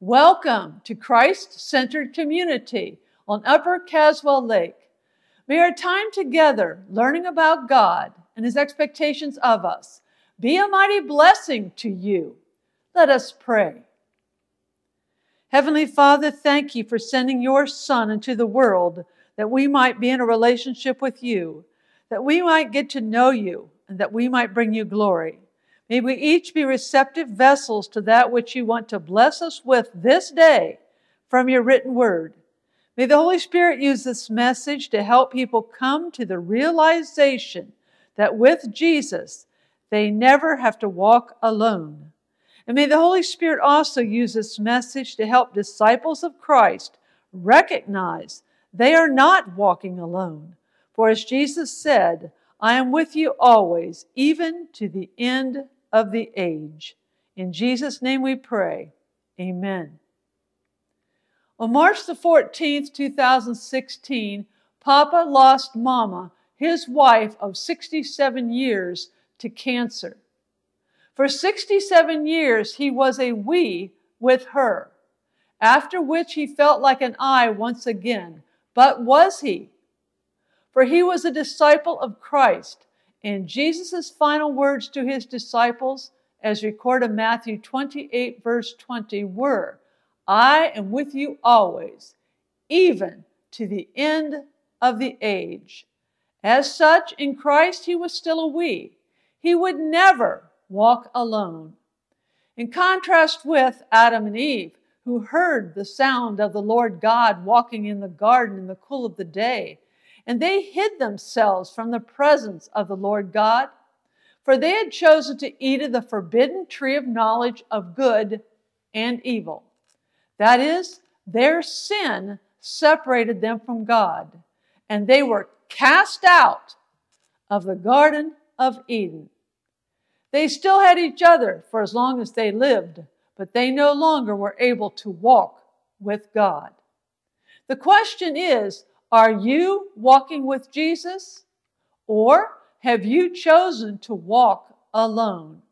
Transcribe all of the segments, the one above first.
Welcome to Christ centered community on Upper Caswell Lake. May our time together learning about God and His expectations of us be a mighty blessing to you. Let us pray. Heavenly Father, thank you for sending your Son into the world that we might be in a relationship with you, that we might get to know you, and that we might bring you glory. May we each be receptive vessels to that which you want to bless us with this day from your written word. May the Holy Spirit use this message to help people come to the realization that with Jesus, they never have to walk alone. And may the Holy Spirit also use this message to help disciples of Christ recognize they are not walking alone. For as Jesus said, I am with you always, even to the end of the age. In Jesus' name we pray. Amen. On March the 14th, 2016, Papa lost Mama, his wife of 67 years, to cancer. For 67 years, he was a we with her, after which he felt like an I once again. But was he? For he was a disciple of Christ and Jesus' final words to his disciples, as recorded in Matthew 28, verse 20, were, I am with you always, even to the end of the age. As such, in Christ, he was still a we. He would never walk alone. In contrast with Adam and Eve, who heard the sound of the Lord God walking in the garden in the cool of the day, and they hid themselves from the presence of the Lord God, for they had chosen to eat of the forbidden tree of knowledge of good and evil. That is, their sin separated them from God, and they were cast out of the Garden of Eden. They still had each other for as long as they lived, but they no longer were able to walk with God. The question is are you walking with Jesus or have you chosen to walk alone?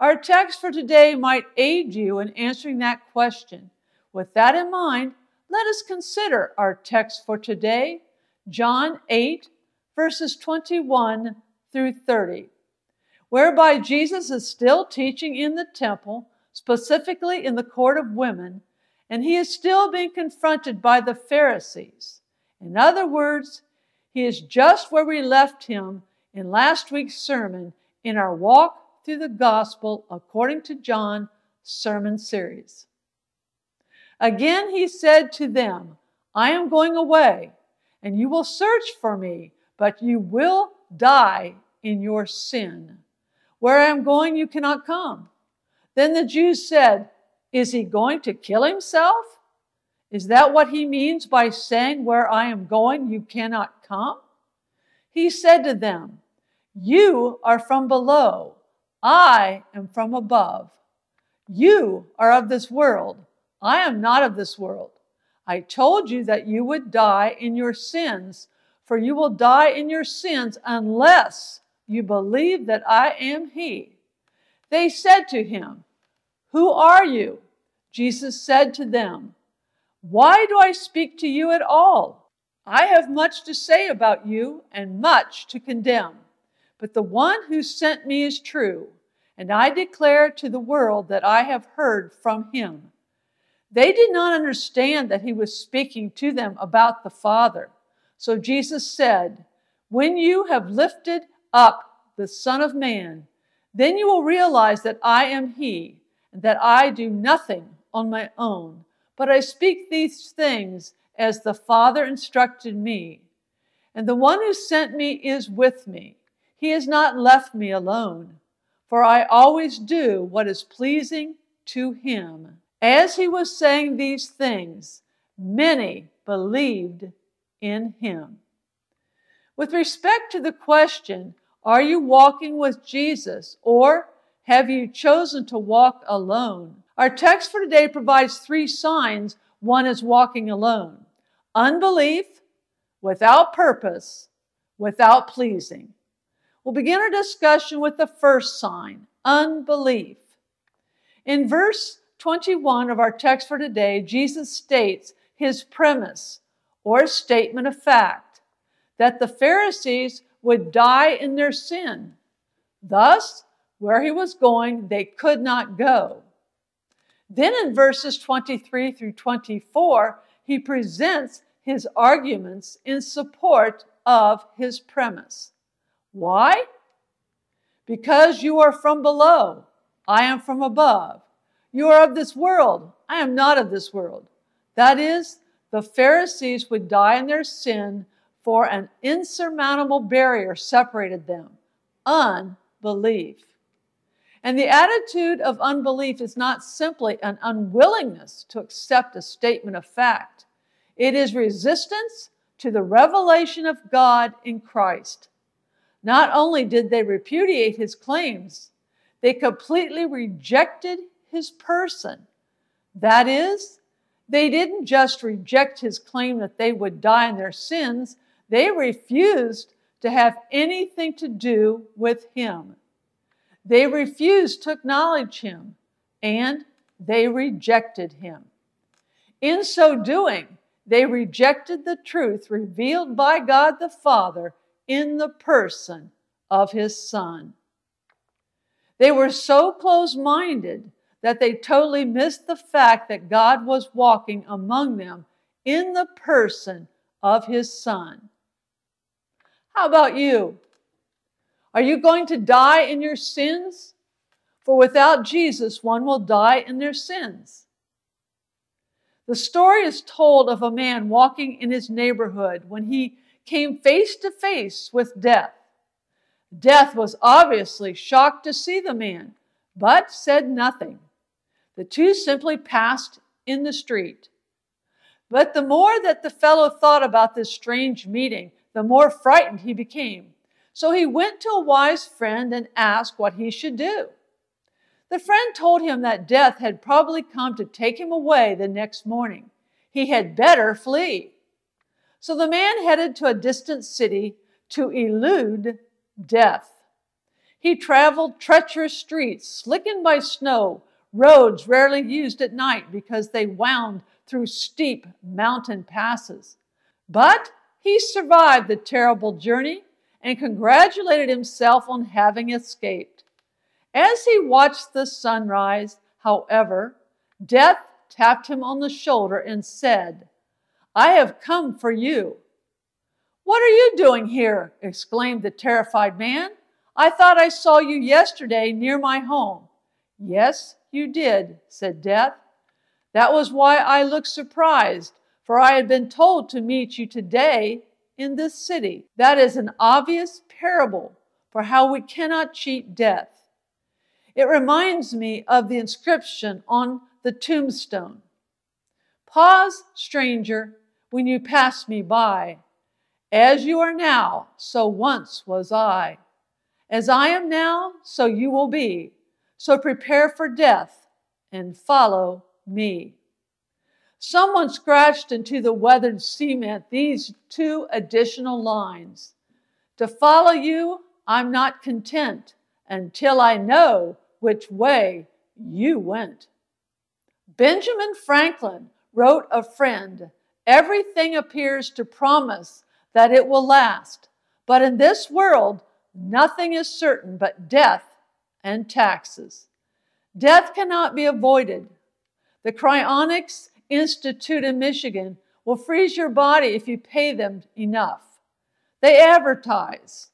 Our text for today might aid you in answering that question. With that in mind, let us consider our text for today, John 8, verses 21 through 30, whereby Jesus is still teaching in the temple, specifically in the court of women, and he is still being confronted by the Pharisees. In other words, he is just where we left him in last week's sermon in our walk through the gospel according to John sermon series. Again, he said to them, I am going away, and you will search for me, but you will die in your sin. Where I am going, you cannot come. Then the Jews said, Is he going to kill himself? Is that what he means by saying, Where I am going, you cannot come? He said to them, You are from below, I am from above. You are of this world, I am not of this world. I told you that you would die in your sins, for you will die in your sins unless you believe that I am He. They said to him, Who are you? Jesus said to them, why do I speak to you at all? I have much to say about you and much to condemn. But the one who sent me is true, and I declare to the world that I have heard from him. They did not understand that he was speaking to them about the Father. So Jesus said, When you have lifted up the Son of Man, then you will realize that I am he, and that I do nothing on my own but I speak these things as the Father instructed me. And the one who sent me is with me. He has not left me alone, for I always do what is pleasing to him. As he was saying these things, many believed in him. With respect to the question, are you walking with Jesus or have you chosen to walk alone? Our text for today provides three signs one is walking alone unbelief, without purpose, without pleasing. We'll begin our discussion with the first sign unbelief. In verse 21 of our text for today, Jesus states his premise or statement of fact that the Pharisees would die in their sin. Thus, where he was going, they could not go. Then in verses 23 through 24, he presents his arguments in support of his premise. Why? Because you are from below, I am from above. You are of this world, I am not of this world. That is, the Pharisees would die in their sin, for an insurmountable barrier separated them unbelief. And the attitude of unbelief is not simply an unwillingness to accept a statement of fact, it is resistance to the revelation of God in Christ. Not only did they repudiate his claims, they completely rejected his person. That is, they didn't just reject his claim that they would die in their sins, they refused to have anything to do with him. They refused to acknowledge him and they rejected him. In so doing, they rejected the truth revealed by God the Father in the person of his Son. They were so close minded that they totally missed the fact that God was walking among them in the person of his Son. How about you? Are you going to die in your sins? For without Jesus, one will die in their sins. The story is told of a man walking in his neighborhood when he came face to face with death. Death was obviously shocked to see the man, but said nothing. The two simply passed in the street. But the more that the fellow thought about this strange meeting, the more frightened he became. So he went to a wise friend and asked what he should do. The friend told him that death had probably come to take him away the next morning. He had better flee. So the man headed to a distant city to elude death. He traveled treacherous streets, slickened by snow, roads rarely used at night because they wound through steep mountain passes. But he survived the terrible journey and congratulated himself on having escaped. As he watched the sunrise, however, death tapped him on the shoulder and said, I have come for you. What are you doing here? exclaimed the terrified man. I thought I saw you yesterday near my home. Yes, you did, said Death. That was why I looked surprised, for I had been told to meet you today in this city. That is an obvious parable for how we cannot cheat death. It reminds me of the inscription on the tombstone Pause, stranger, when you pass me by. As you are now, so once was I. As I am now, so you will be. So prepare for death and follow me. Someone scratched into the weathered cement these two additional lines To follow you, I'm not content until I know which way you went. Benjamin Franklin wrote a friend Everything appears to promise that it will last, but in this world, nothing is certain but death and taxes. Death cannot be avoided. The cryonics Institute in Michigan will freeze your body if you pay them enough. They advertise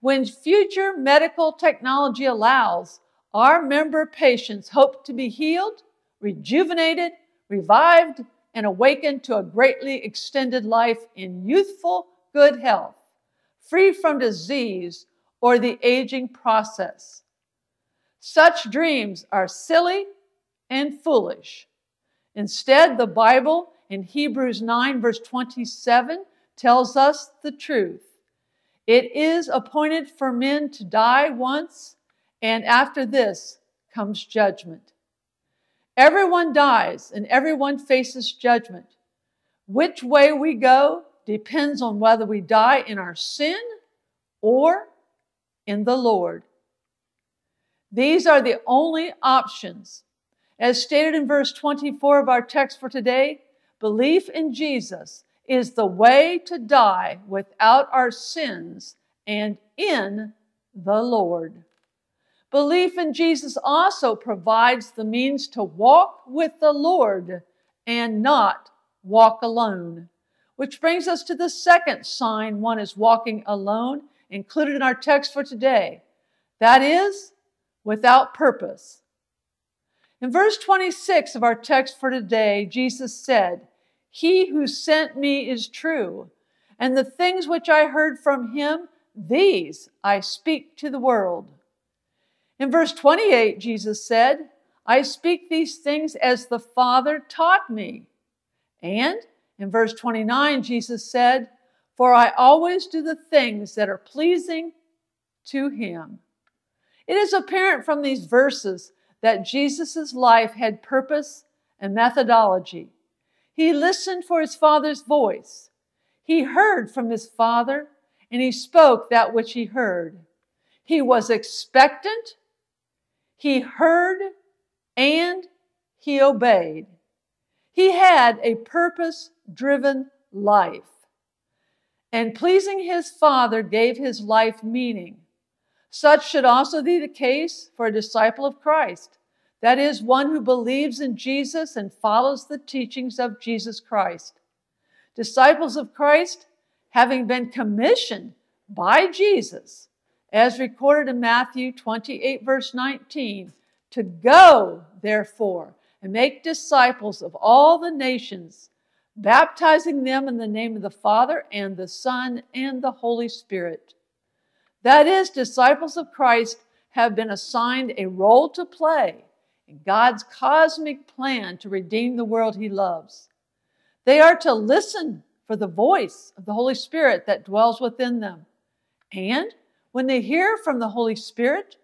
when future medical technology allows, our member patients hope to be healed, rejuvenated, revived, and awakened to a greatly extended life in youthful good health, free from disease or the aging process. Such dreams are silly and foolish. Instead, the Bible in Hebrews 9, verse 27, tells us the truth. It is appointed for men to die once, and after this comes judgment. Everyone dies and everyone faces judgment. Which way we go depends on whether we die in our sin or in the Lord. These are the only options As stated in verse 24 of our text for today, belief in Jesus is the way to die without our sins and in the Lord. Belief in Jesus also provides the means to walk with the Lord and not walk alone. Which brings us to the second sign one is walking alone, included in our text for today. That is, without purpose. In verse 26 of our text for today, Jesus said, He who sent me is true, and the things which I heard from him, these I speak to the world. In verse 28, Jesus said, I speak these things as the Father taught me. And in verse 29, Jesus said, For I always do the things that are pleasing to him. It is apparent from these verses that Jesus' life had purpose and methodology. He listened for his Father's voice. He heard from his Father, and he spoke that which he heard. He was expectant, he heard, and he obeyed. He had a purpose driven life. And pleasing his Father gave his life meaning. Such should also be the case for a disciple of Christ. That is, one who believes in Jesus and follows the teachings of Jesus Christ. Disciples of Christ, having been commissioned by Jesus, as recorded in Matthew 28, verse 19, to go, therefore, and make disciples of all the nations, baptizing them in the name of the Father and the Son and the Holy Spirit. That is, disciples of Christ have been assigned a role to play in God's cosmic plan to redeem the world he loves. They are to listen for the voice of the Holy Spirit that dwells within them. And when they hear from the Holy Spirit,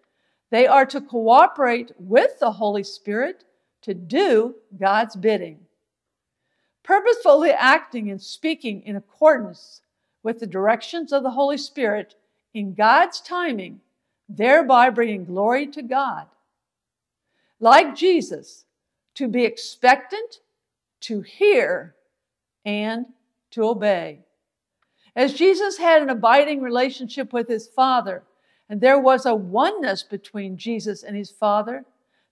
they are to cooperate with the Holy Spirit to do God's bidding. Purposefully acting and speaking in accordance with the directions of the Holy Spirit in God's timing, thereby bringing glory to God. Like Jesus, to be expectant, to hear, and to obey. As Jesus had an abiding relationship with his Father, and there was a oneness between Jesus and his Father,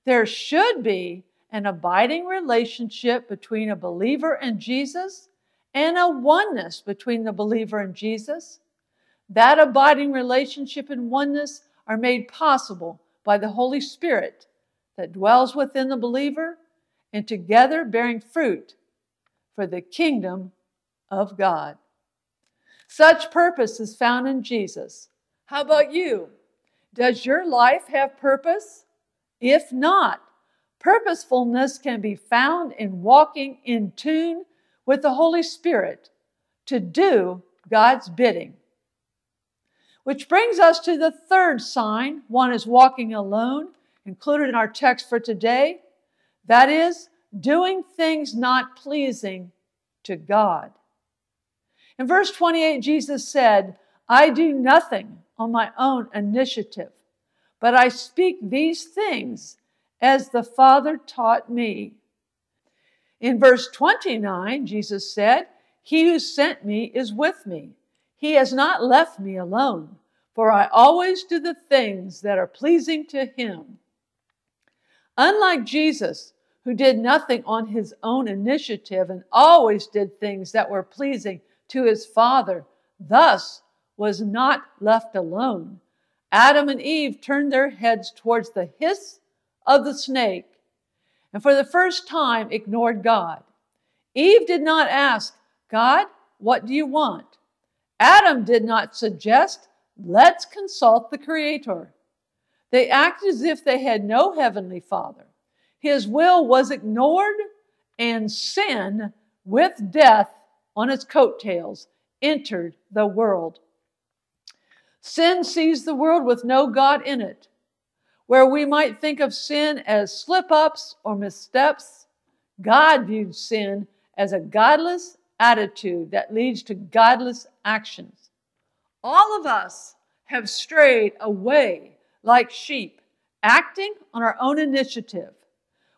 there should be an abiding relationship between a believer and Jesus and a oneness between the believer and Jesus. That abiding relationship and oneness are made possible by the Holy Spirit that dwells within the believer and together bearing fruit for the kingdom of God. Such purpose is found in Jesus. How about you? Does your life have purpose? If not, purposefulness can be found in walking in tune with the Holy Spirit to do God's bidding. Which brings us to the third sign one is walking alone, included in our text for today. That is, doing things not pleasing to God. In verse 28, Jesus said, I do nothing on my own initiative, but I speak these things as the Father taught me. In verse 29, Jesus said, He who sent me is with me. He has not left me alone, for I always do the things that are pleasing to Him. Unlike Jesus, who did nothing on his own initiative and always did things that were pleasing to his Father, thus was not left alone. Adam and Eve turned their heads towards the hiss of the snake and for the first time ignored God. Eve did not ask, God, what do you want? Adam did not suggest, let's consult the Creator. They acted as if they had no Heavenly Father. His will was ignored, and sin, with death on its coattails, entered the world. Sin sees the world with no God in it. Where we might think of sin as slip ups or missteps, God viewed sin as a godless attitude that leads to godless actions. All of us have strayed away like sheep, acting on our own initiative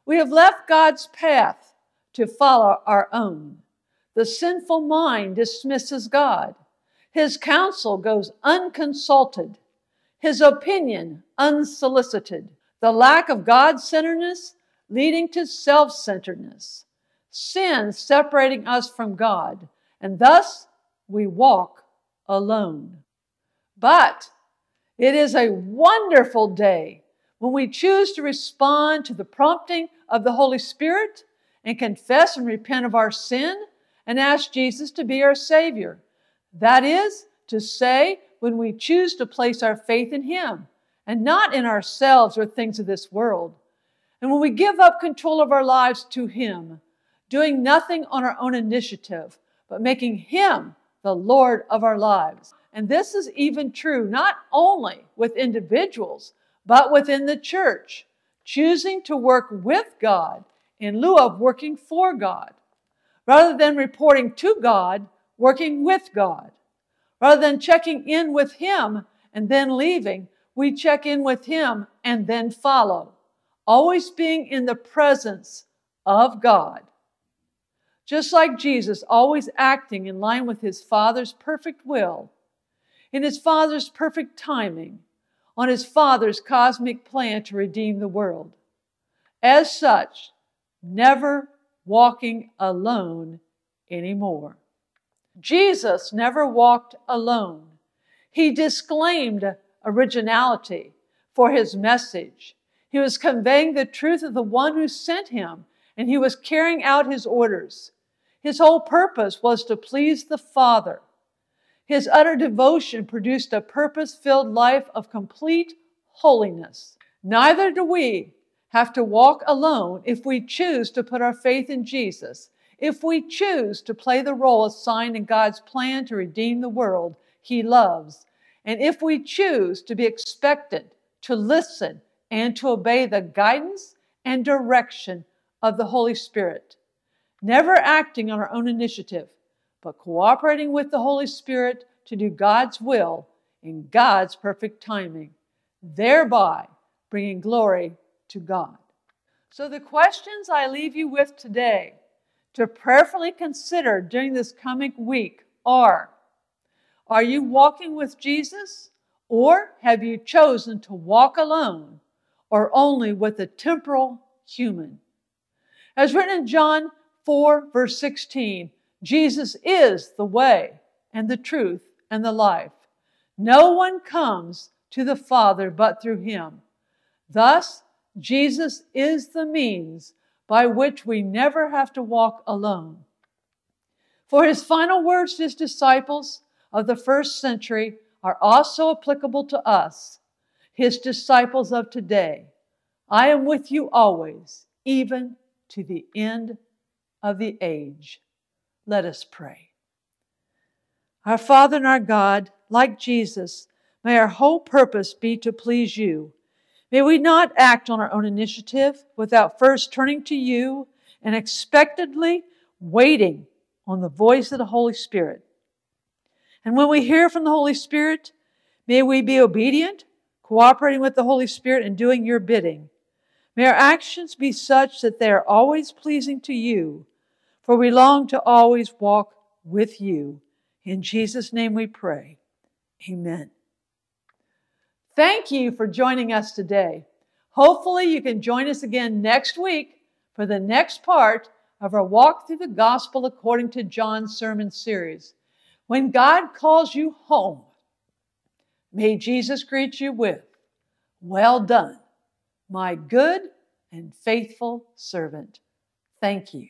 We have left God's path to follow our own. The sinful mind dismisses God. His counsel goes unconsulted, his opinion unsolicited. The lack of God centeredness leading to self centeredness, sin separating us from God, and thus we walk alone. But it is a wonderful day when we choose to respond to the prompting of the Holy Spirit and confess and repent of our sin and ask Jesus to be our Savior. That is to say, when we choose to place our faith in Him and not in ourselves or things of this world. And when we give up control of our lives to Him, doing nothing on our own initiative, but making Him the Lord of our lives. And this is even true not only with individuals, but within the church, choosing to work with God in lieu of working for God. Rather than reporting to God, working with God. Rather than checking in with Him and then leaving, we check in with Him and then follow. Always being in the presence of God. Just like Jesus, always acting in line with His Father's perfect will, in His Father's perfect timing, on His Father's cosmic plan to redeem the world. As such, never walking alone anymore. Jesus never walked alone. He disclaimed originality for his message. He was conveying the truth of the one who sent him, and he was carrying out his orders. His whole purpose was to please the Father. His utter devotion produced a purpose filled life of complete holiness. Neither do we have to walk alone if we choose to put our faith in Jesus if we choose to play the role assigned in God's plan to redeem the world He loves, and if we choose to be expectant, to listen, and to obey the guidance and direction of the Holy Spirit, never acting on our own initiative, but cooperating with the Holy Spirit to do God's will in God's perfect timing, thereby bringing glory to God. So, the questions I leave you with today to prayerfully consider during this coming week are Are you walking with Jesus? Or have you chosen to walk alone or only with a temporal human? As written in John 4, verse 16, Jesus is the way and the truth and the life. No one comes to the Father but through him. Thus, Jesus is the means by which we never have to walk alone. For his final words to his disciples of the first century are also applicable to us, his disciples of today. I am with you always, even to the end of the age. Let us pray. Our Father and our God, like Jesus, may our whole purpose be to please you May we not act on our own initiative without first turning to you and expectantly waiting on the voice of the Holy Spirit. And when we hear from the Holy Spirit, may we be obedient, cooperating with the Holy Spirit and doing your bidding. May our actions be such that they are always pleasing to you, for we long to always walk with you. In Jesus' name we pray. Amen. Thank you for joining us today. Hopefully, you can join us again next week for the next part of our Walk Through the Gospel According to John sermon series. When God calls you home, may Jesus greet you with, Well done, my good and faithful servant. Thank you.